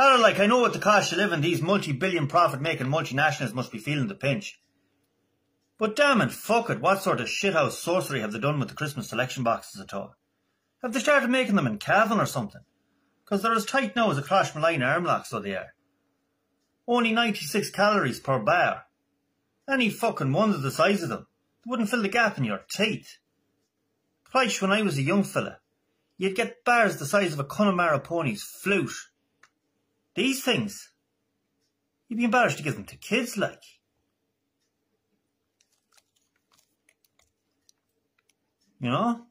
Ah, like, I know what the cost of living these multi-billion profit-making multinationals must be feeling the pinch. But damn it, fuck it, what sort of shithouse sorcery have they done with the Christmas selection boxes at all? Have they started making them in Cavan or something? Because they're as tight now as a Crossmolina arm lock, so they are. Only 96 calories per bar. Any fucking one's the size of them. They wouldn't fill the gap in your teeth. Christ, when I was a young fella, you'd get bars the size of a Connemara pony's flute. These things, you'd be embarrassed to give them to kids, like. You know?